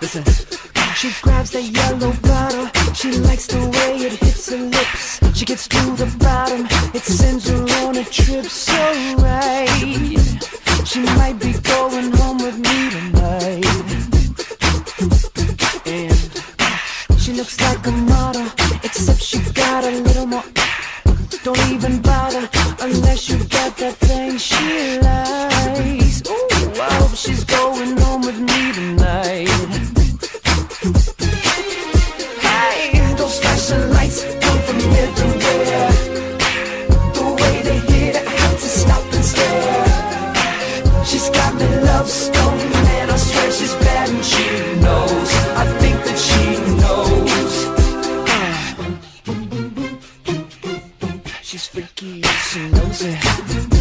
Listen. She grabs that yellow bottle. She likes the way it hits her lips. She gets to the bottom. It sends her on a trip so right. She might be going home with me tonight. And she looks like a model, except she got a little more. Don't even bother unless you got that thing she likes. Ooh, I hope she's. stone And I swear she's bad and she knows. I think that she knows. She's freaky, she knows it.